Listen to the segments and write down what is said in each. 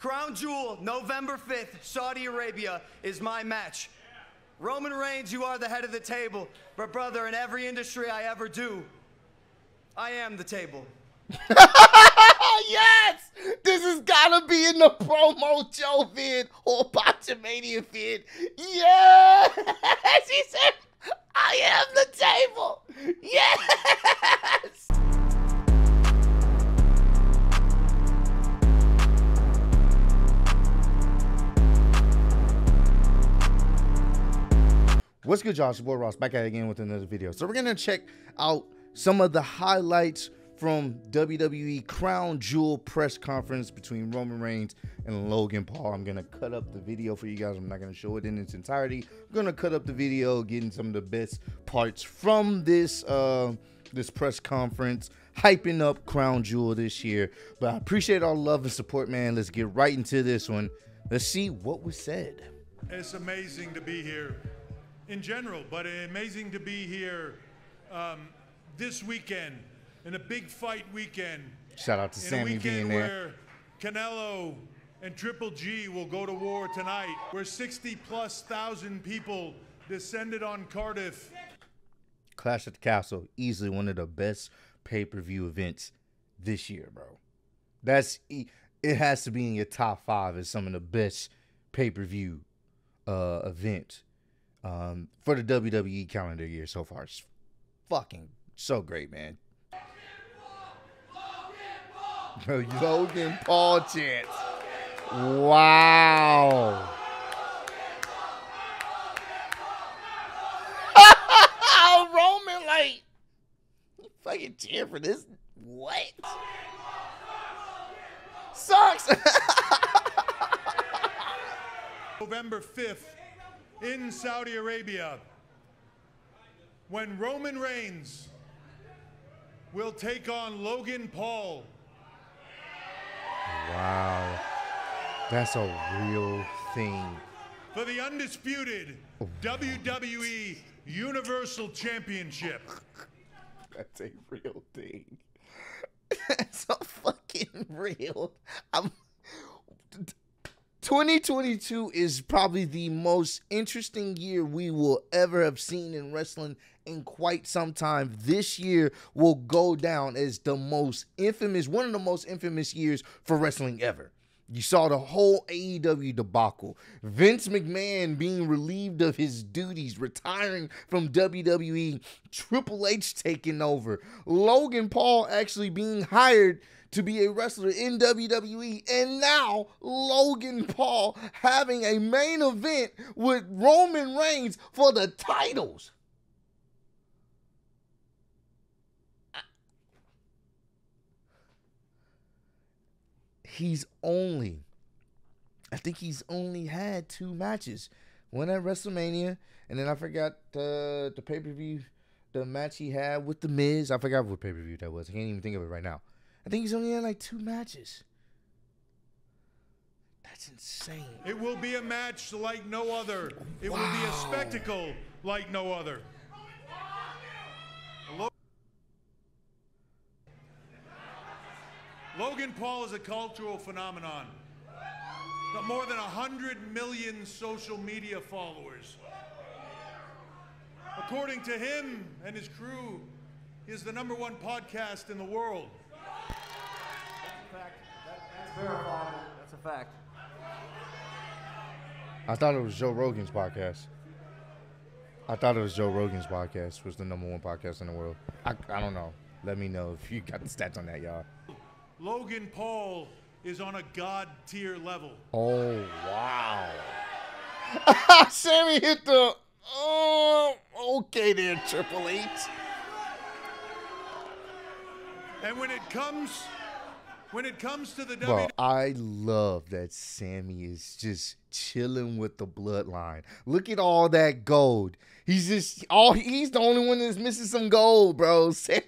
Crown Jewel, November 5th, Saudi Arabia, is my match. Roman Reigns, you are the head of the table. But, brother, in every industry I ever do, I am the table. yes! This has gotta be in the promo Joe vid or Botchamania vid. Yes! He said, I am the table. Yes! What's good, Josh? Boy Ross back at it again with another video. So we're gonna check out some of the highlights from WWE Crown Jewel press conference between Roman Reigns and Logan Paul. I'm gonna cut up the video for you guys. I'm not gonna show it in its entirety. I'm gonna cut up the video, getting some of the best parts from this uh, this press conference, hyping up Crown Jewel this year. But I appreciate all love and support, man. Let's get right into this one. Let's see what was said. It's amazing to be here in general, but amazing to be here um, this weekend in a big fight weekend. Shout out to in Sammy weekend being there. where Canelo and Triple G will go to war tonight, where 60 plus thousand people descended on Cardiff. Clash at the Castle, easily one of the best pay per view events this year, bro. That's it has to be in your top five as some of the best pay per view uh, events um, for the WWE calendar year so far. It's fucking so great, man. Logan Paul chants. Wow. Roman, like, fucking cheer for this? What? Sucks. November 5th in Saudi Arabia when Roman Reigns will take on Logan Paul. wow. That's a real thing. for the undisputed WWE Universal Championship. That's a real thing. That's a fucking real. I'm 2022 is probably the most interesting year we will ever have seen in wrestling in quite some time. This year will go down as the most infamous, one of the most infamous years for wrestling ever. You saw the whole AEW debacle. Vince McMahon being relieved of his duties, retiring from WWE, Triple H taking over, Logan Paul actually being hired to be a wrestler in WWE, and now Logan Paul having a main event with Roman Reigns for the titles. He's only, I think he's only had two matches. One at WrestleMania, and then I forgot uh, the the pay per view, the match he had with the Miz. I forgot what pay per view that was. I can't even think of it right now. I think he's only had like two matches. That's insane. It will be a match like no other. It will be a spectacle like no other. Logan Paul is a cultural phenomenon. Got more than 100 million social media followers. According to him and his crew, he is the number one podcast in the world. In fact, that's verifiable. That's a fact. I thought it was Joe Rogan's podcast. I thought it was Joe Rogan's podcast was the number one podcast in the world. I, I don't know. Let me know if you got the stats on that, y'all. Logan Paul is on a god tier level. Oh wow! Sami hit the. Oh, okay there, Triple H. And when it comes when it comes to the WWE I love that Sami is just chilling with the bloodline. Look at all that gold. He's just all he's the only one that's missing some gold, bro. Sam,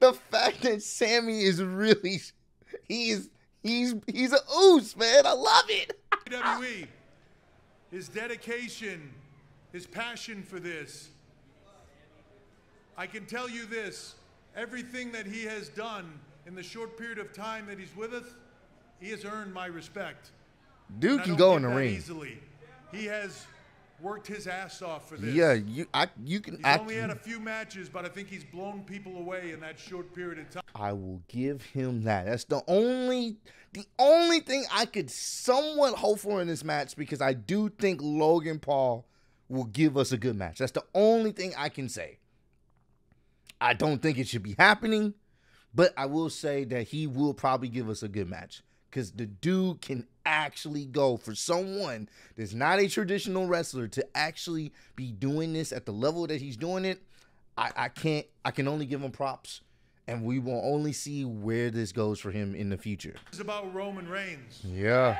the fact that Sami is really he's he's he's a oos, man. I love it. WWE, his dedication, his passion for this. I can tell you this everything that he has done in the short period of time that he's with us, he has earned my respect. Dude can go in the ring. Easily. He has worked his ass off for this. Yeah, you I you can He's I, only had a few matches, but I think he's blown people away in that short period of time. I will give him that. That's the only the only thing I could somewhat hope for in this match because I do think Logan Paul will give us a good match. That's the only thing I can say. I don't think it should be happening, but I will say that he will probably give us a good match because the dude can actually go for someone that's not a traditional wrestler to actually be doing this at the level that he's doing it. I, I can't. I can only give him props, and we will only see where this goes for him in the future. It's about Roman Reigns. Yeah,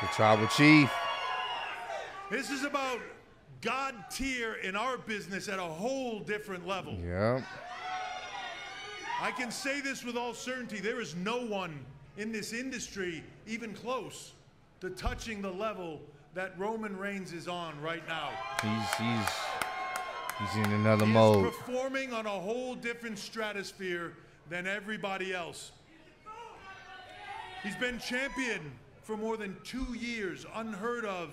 the tribal chief. This is about God tier in our business at a whole different level. Yeah, I can say this with all certainty. There is no one in this industry even close to touching the level that Roman Reigns is on right now. he's he's he's in another He mode. performing on a whole different stratosphere than everybody else. He's been champion for more than two years, unheard of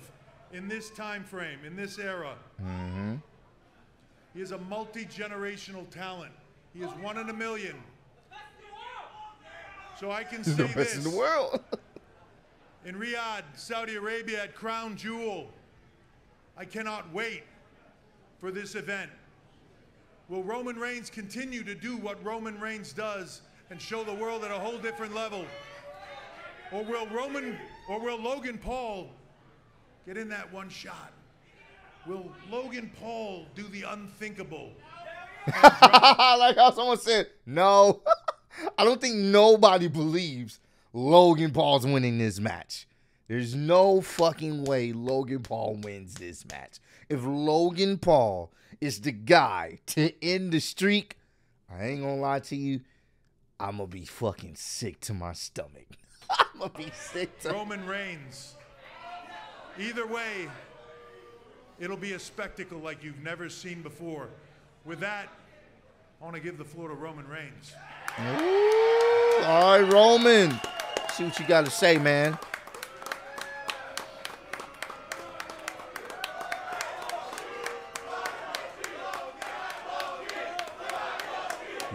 in this time frame, in this era. Mm-hmm. He is a multi-generational talent. He is one in a million. So I can say the best this. in the world. in Riyadh, Saudi Arabia at Crown Jewel. I cannot wait for this event. Will Roman Reigns continue to do what Roman Reigns does and show the world at a whole different level? Or will Roman or will Logan Paul get in that one shot? Will Logan Paul do the unthinkable? like how someone said, no. I don't think nobody believes Logan Paul's winning this match. There's no fucking way Logan Paul wins this match. If Logan Paul is the guy to end the streak, I ain't gonna lie to you, I'm gonna be fucking sick to my stomach. I'm gonna be sick to Roman Reigns. Either way, it'll be a spectacle like you've never seen before. With that, I want to give the floor to Roman Reigns. Ooh, all right, Roman. See what you got to say, man.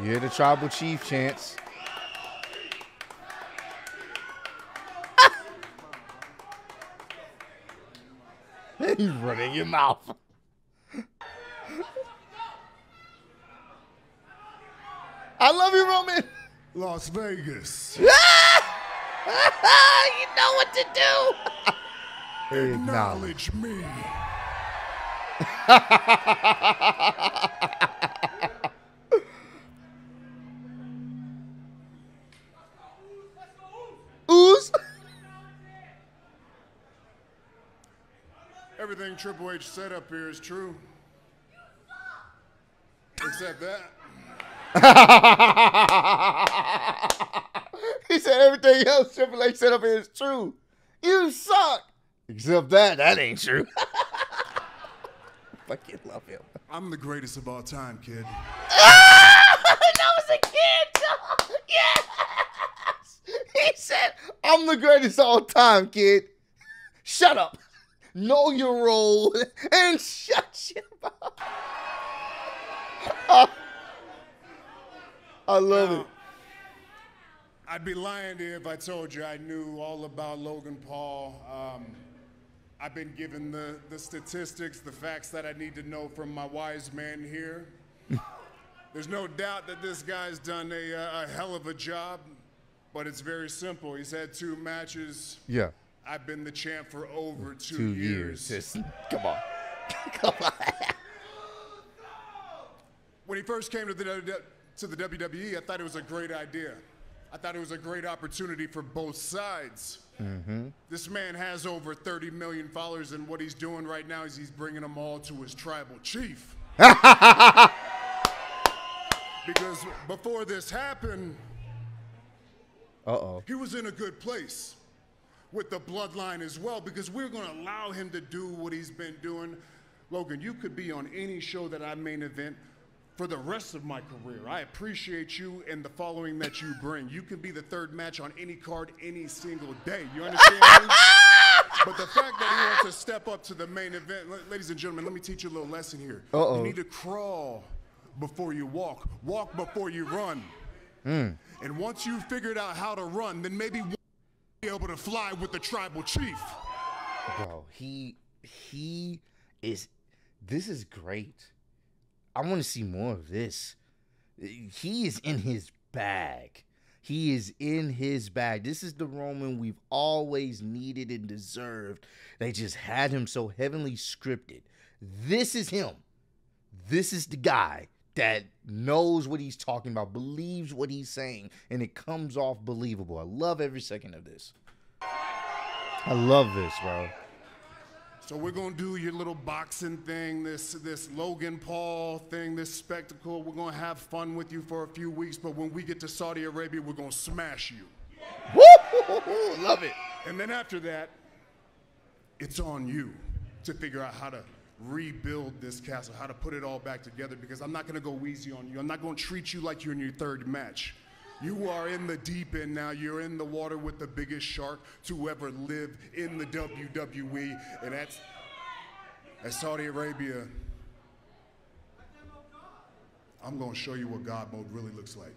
You hear the tribal chief chants. He's running your mouth. Love you, Roman. Las Vegas. you know what to do. Acknowledge. Acknowledge me. Ooze. Everything Triple H said up here is true. Except that. he said everything else Triple H said up here is true. You suck. Except that, that ain't true. Fucking love him. I'm the greatest of all time, kid. that was a kid. Yes. He said, I'm the greatest of all time, kid. Shut up. Know your role and shut your mouth. Oh, I, love it. I'd be lying to you if I told you I knew all about Logan Paul. Um, I've been given the, the statistics, the facts that I need to know from my wise man here. There's no doubt that this guy's done a, a hell of a job, but it's very simple. He's had two matches. Yeah. I've been the champ for over two, Two years. years. Come on. come on. When he first came to the, to the WWE, I thought it was a great idea. I thought it was a great opportunity for both sides. This man has over 30 million followers, and what he's doing right now is he's bringing them all to his tribal chief. because before this happened, Uh oh. he was in a good place with the bloodline as well because we're going to allow him to do what he's been doing. Logan, you could be on any show that I main event for the rest of my career. I appreciate you and the following that you bring. You can be the third match on any card any single day. You understand me? But the fact that he wants to step up to the main event, ladies and gentlemen, let me teach you a little lesson here. Uh-oh. You need to crawl before you walk, walk before you run. Hmm. And once you've figured out how to run, then maybe one be able to fly with the tribal chief. bro he he is this is great i want to see more of this. He is in his bag. He is in his bag. This is the roman we've always needed and deserved. They just had him so heavenly scripted. This is him. This is the guy that knows what he's talking about believes what he's saying and it comes off believable. I love every second of this. I love this bro So we're gonna do your little boxing thing, this this Logan Paul thing, this spectacle. We're gonna have fun with you for a few weeks, but when we get to Saudi Arabia, we're gonna smash you. Woo! Love it. And then after that, it's on you to figure out how to rebuild this castle, how to put it all back together, because I'm not gonna go easy on you. I'm not gonna treat you like you're in your third match. You are in the deep end now. You're in the water with the biggest shark to ever live in the WWE, and that's, that's Saudi Arabia. I'm gonna show you what God mode really looks like.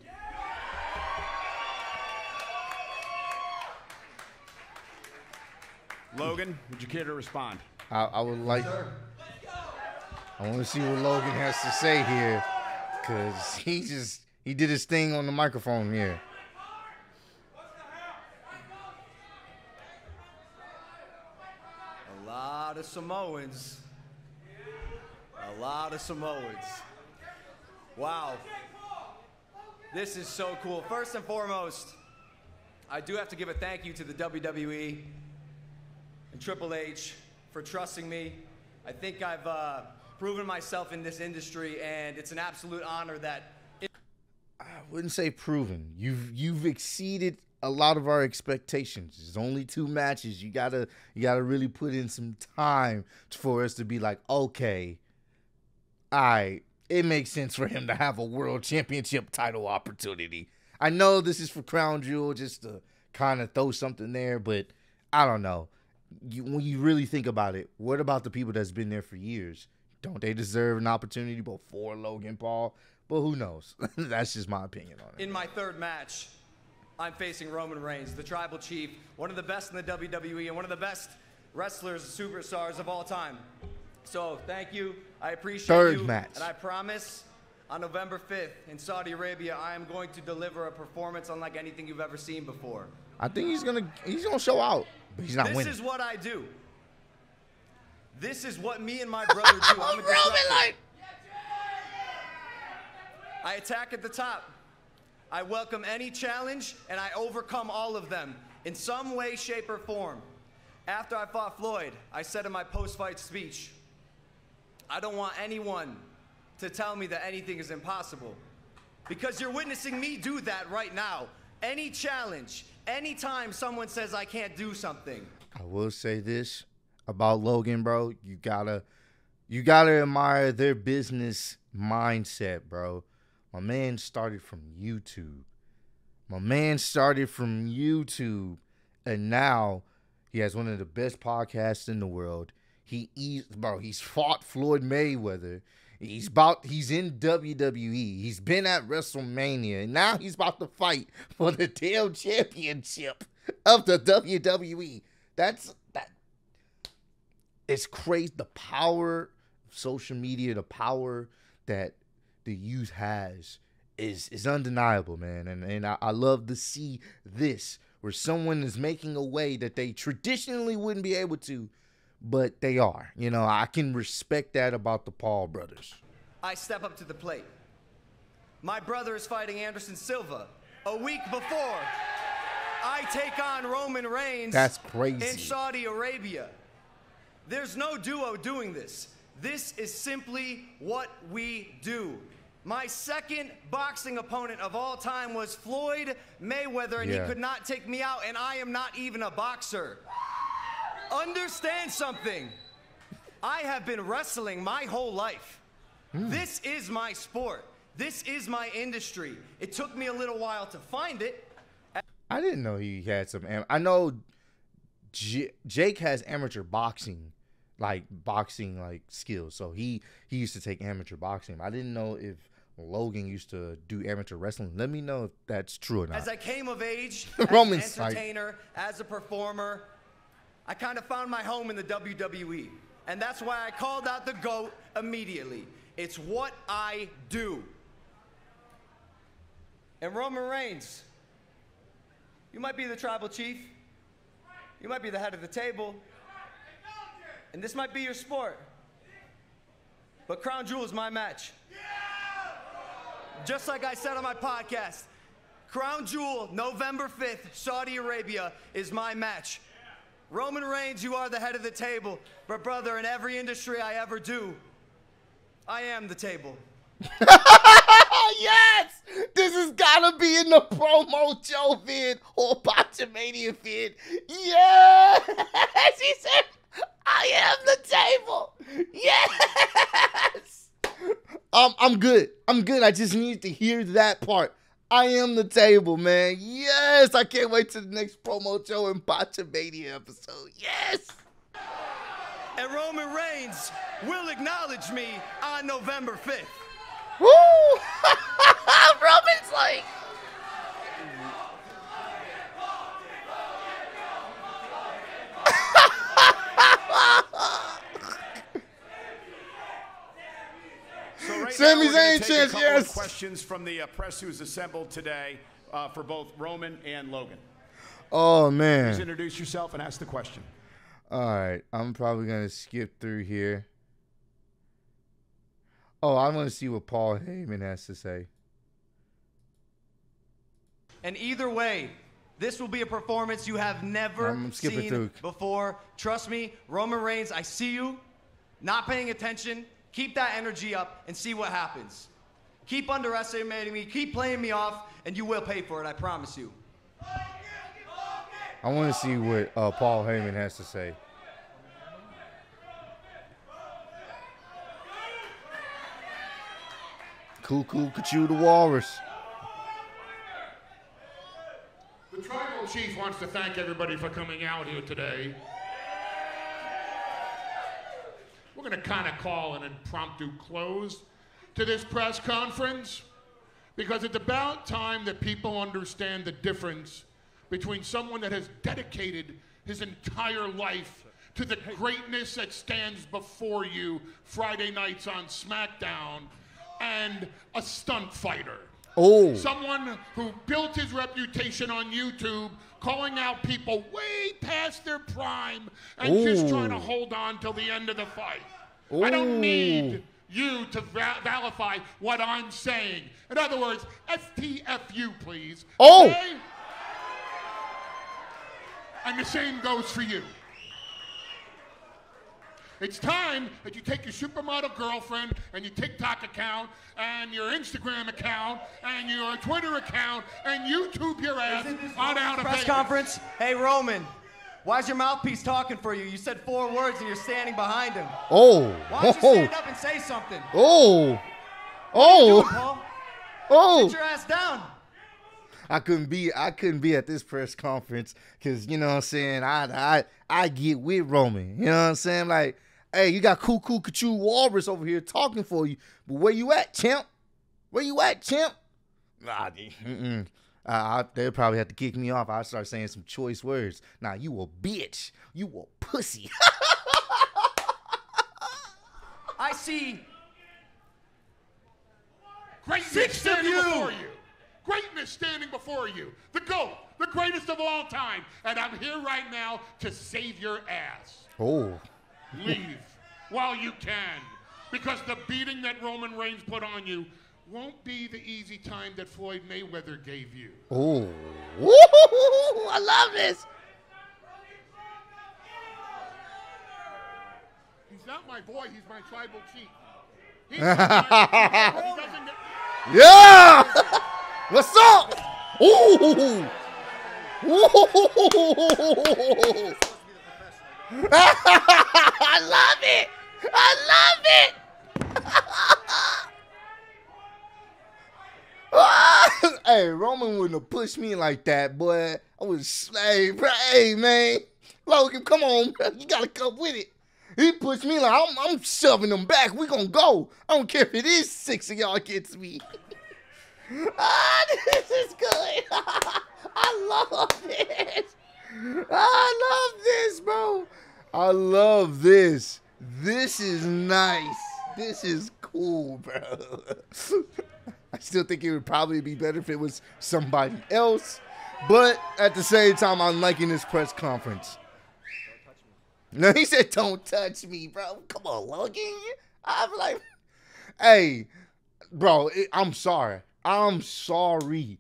Logan, would you care to respond? I, I would like. I want to see what Logan has to say here, cause he just he did his thing on the microphone here. A lot of Samoans. A lot of Samoans. Wow. This is so cool. First and foremost, I do have to give a thank you to the WWE and Triple H for trusting me. I think I've uh, proven myself in this industry, and it's an absolute honor that wouldn't say proven. You've you've exceeded a lot of our expectations. There's only two matches. You gotta you gotta really put in some time for us to be like, okay, right, it makes sense for him to have a world championship title opportunity. I know this is for Crown Jewel, just to kind of throw something there, but I don't know. You, when you really think about it, what about the people that's been there for years? Don't they deserve an opportunity before Logan Paul? But who knows? that's just my opinion on it. in my third match, I'm facing Roman Reigns, the tribal chief, one of the best in the WWE and one of the best wrestlers, superstars of all time. So thank you. I appreciate Third you. match. And I promise on November 5th in Saudi Arabia, I am going to deliver a performance unlike anything you've ever seen before. I think he's gonna he's gonna show out, but he's not this winning. This is what I do. This is what me and my brother do. I'm a disruptor. I attack at the top. I welcome any challenge and I overcome all of them in some way, shape, or form. After I fought Floyd, I said in my post fight speech, I don't want anyone to tell me that anything is impossible. Because you're witnessing me do that right now. Any challenge, anytime someone says I can't do something, I will say this about Logan, bro. You gotta you gotta admire their business mindset, bro. My man started from YouTube. My man started from YouTube, and now he has one of the best podcasts in the world. He bro. He's fought Floyd Mayweather. He's about. He's in WWE. He's been at WrestleMania, and now he's about to fight for the damn championship of the WWE. That's that. It's crazy. The power of social media, the power that the youth has is is undeniable, man. And and I, I love to see this where someone is making a way that they traditionally wouldn't be able to, but they are. You know, I can respect that about the Paul brothers. I step up to the plate. My brother is fighting Anderson Silva. A week before, I take on Roman Reigns That's crazy. in Saudi Arabia. There's no duo doing this. This is simply what we do. My second boxing opponent of all time was Floyd Mayweather, and Yeah. he could not take me out, and I am not even a boxer. Understand something. I have been wrestling my whole life. Hmm. This is my sport. This is my industry. It took me a little while to find it. I didn't know he had some. am- I know J- Jake has amateur boxing, like boxing like skills. So he he used to take amateur boxing. I didn't know if Logan used to do amateur wrestling. Let me know if that's true or not. As I came of age, as an Roman's like- entertainer, as a performer, I kind of found my home in the WWE. And that's why I called out the GOAT immediately. It's what I do. And Roman Reigns, you might be the tribal chief, you might be the head of the table, and this might be your sport. But Crown Jewel is my match. Just like I said on my podcast, Crown Jewel, November 5th, Saudi Arabia, is my match. Roman Reigns, you are the head of the table. But, brother, in every industry I ever do, I am the table. yes! This has gotta be in the promo Joe vid or Botchamania vid. Yes! He said, I am the table. Yes! Um, I'm good. I'm good. I just need to hear that part. I am the table, man. Yes! I can't wait to the next promo Joe and Botchamania episode. Yes! And Roman Reigns will acknowledge me on November 5th. Woo! Roman's like. Sami now, Zayn take a chance, couple yes. of questions from the uh, press who's assembled today uh, for both Roman and Logan. Oh man! Please man. introduce yourself and ask the question. All right, I'm probably gonna skip through here. Oh, I want to see what Paul Heyman has to say. And either way, this will be a performance you have never seen through. before. Trust me, Roman Reigns, I see you. Not paying attention. Keep that energy up and see what happens. Keep underestimating me, keep playing me off, and you will pay for it, I promise you. I want to see what uh, Paul Heyman has to say. Cool, cool, Kachu the Walrus. The tribal chief wants to thank everybody for coming out here today. Going to kind of call an impromptu close to this press conference because it's about time that people understand the difference between someone that has dedicated his entire life to the greatness that stands before you Friday nights on SmackDown and a stunt fighter. Oh, Someone who built his reputation on YouTube, calling out people way past their prime and just trying to hold on till the end of the fight. I don't need you to va- validate what I'm saying. In other words, STFU, please. Oh. Okay? And the same goes for you. It's time that you take your supermodel girlfriend and your TikTok account and your Instagram account and your Twitter account and YouTube your ass on out of Press Vegas. conference. Hey, Roman, why's your mouthpiece talking for you? You said four words and you're standing behind him. oh, Why don't you oh, stand up and say something? oh, oh, oh. Sit your ass down. I couldn't be I couldn't be at this press conference because you know what I'm saying I I I get with Roman. You know what I'm saying? Like, hey, you got cool Kachu Walrus over here talking for you, but where you at, champ? Where you at, champ? Nah, mm-mm. Uh, I, they'll probably have to kick me off. I start saying some choice words. Nah, you a bitch. You a pussy. I see Greatness Six of standing you. before you. Greatness standing before you. The GOAT, the greatest of all time. And I'm here right now to save your ass. oh, Leave while you can. Because the beating that Roman Reigns put on you won't be the easy time that Floyd Mayweather gave you. oh! I love this. He's not my boy, he's my tribal chief. Yeah! What's up? Ooh! Ooh! I love it! I love it! Hey, Roman wouldn't have pushed me like that, boy. I was, hey, bro, hey, man. Logan, come on, bro. You gotta come with it. He pushed me like I'm, I'm shoving him back. We gonna go. I don't care if it is six of y'all against me. ah, this is good. I love this. I love this, bro. I love this. This is nice. This is cool, bro. I still think it would probably be better if it was somebody else. But at the same time, I'm liking this press conference. No, he said, "Don't touch me, bro." Come on, Logan. I'm like, hey, bro. I'm sorry. I'm sorry.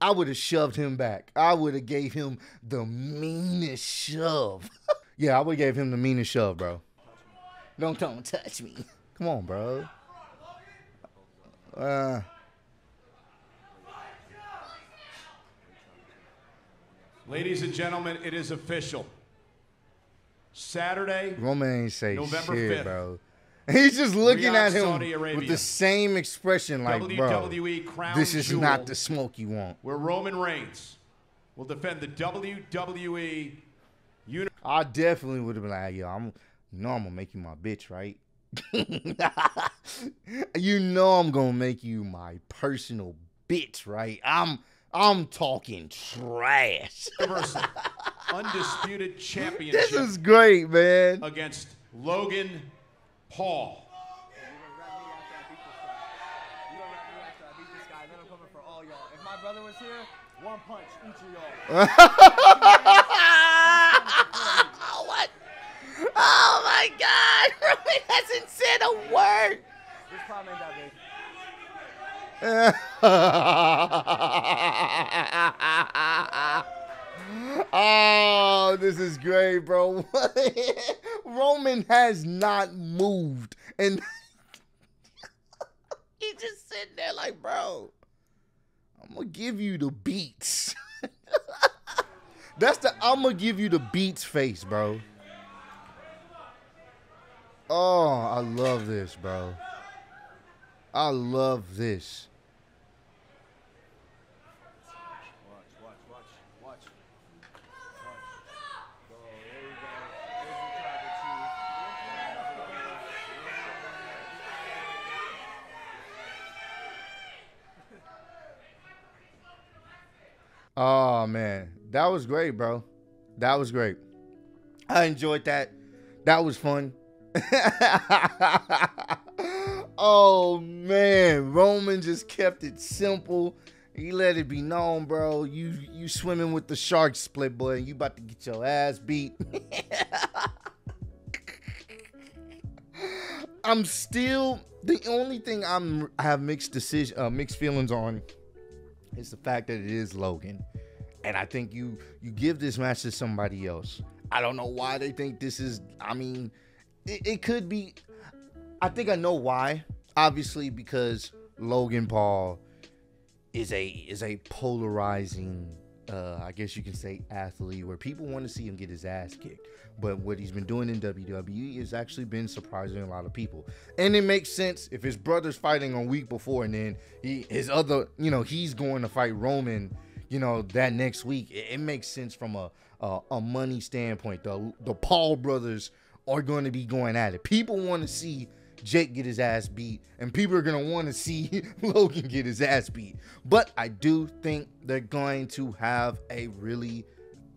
I would have shoved him back. I would have gave him the meanest shove. yeah, I would have gave him the meanest shove, bro. Don't don't touch me. Come on, bro. Uh. Ladies and gentlemen, it is official. Saturday, Roman ain't say November shit, 5th. bro. He's just looking Riyadh, at him with the same expression, like, bro, Crown this is Jewel, not the smoke you want. where Roman Reigns will defend the WWE Uni- I definitely would have been like, yo, I'm, you know, I'm gonna make you my bitch, right? you know, I'm gonna make you my personal bitch, right? I'm, I'm talking trash. Universal Undisputed Championship this is great, man. against Logan Paul. You don't rap me after I beat this guy, then I'm coming for all y'all. If my brother was here, one punch each of y'all. what? Oh my God! Roman hasn't said a word. This problem ain't that big. oh, this is great, bro. Roman has not moved, and he just sitting there like, bro, I'm gonna give you the beats. That's the I'm gonna give you the beats face, bro. Oh, I love this, bro. I love this. Oh man, that was great, bro. That was great. I enjoyed that. That was fun. oh man, Roman just kept it simple. He let it be known, bro. You you swimming with the shark split, boy. You about to get your ass beat. I'm still the only thing I'm I have mixed decision uh, mixed feelings on is the fact that it is Logan. And I think you you give this match to somebody else. I don't know why they think this is I mean, it, it could be I think I know why. Obviously because Logan Paul is a is a polarizing uh I guess you can say athlete where people want to see him get his ass kicked. But what he's been doing in WWE has actually been surprising a lot of people. And it makes sense if his brother's fighting a week before and then he his other, you know, he's going to fight Roman, you know, that next week. It, it makes sense from a, a a money standpoint. The the Paul brothers are going to be going at it. People want to see Jake get his ass beat, and people are gonna want to see Logan get his ass beat. But I do think they're going to have a really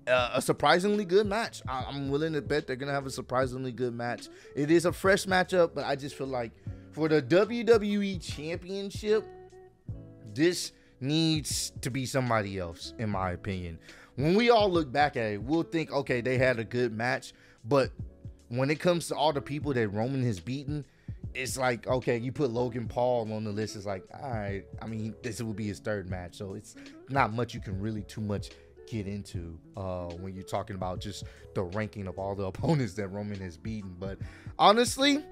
uh, a surprisingly good match. I- I'm willing to bet they're gonna have a surprisingly good match. It is a fresh matchup, but I just feel like for the WWE Championship, this needs to be somebody else, in my opinion. When we all look back at it, we'll think, okay, they had a good match, but when it comes to all the people that Roman has beaten, it's like, okay, you put Logan Paul on the list. It's like, all right, I mean, this will be his third match, so it's not much you can really too much get into uh, when you're talking about just the ranking of all the opponents that Roman has beaten. But honestly,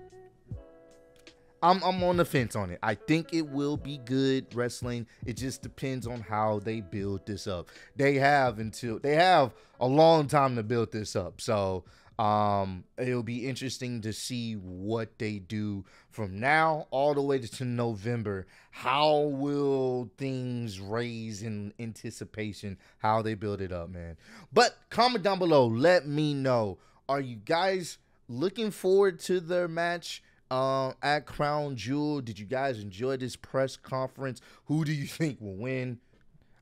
I'm I'm on the fence on it. I think it will be good wrestling. It just depends on how they build this up. They have until they have a long time to build this up. So Um, it'll be interesting to see what they do from now all the way to November. How will things raise in anticipation? How they build it up, man. But comment down below. Let me know. Are you guys looking forward to their match? uh, at Crown Jewel. Did you guys enjoy this press conference? Who do you think will win?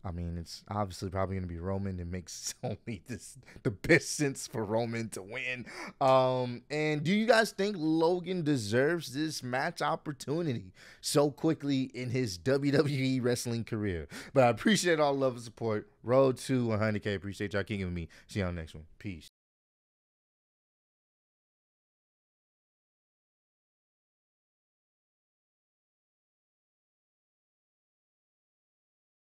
I mean, it's obviously probably going to be Roman. It makes only this the best sense for Roman to win. Um, and do you guys think Logan deserves this match opportunity so quickly in his WWE wrestling career? But I appreciate all love and support. Road to 100K. Appreciate y'all kicking with me. See y'all next one. Peace.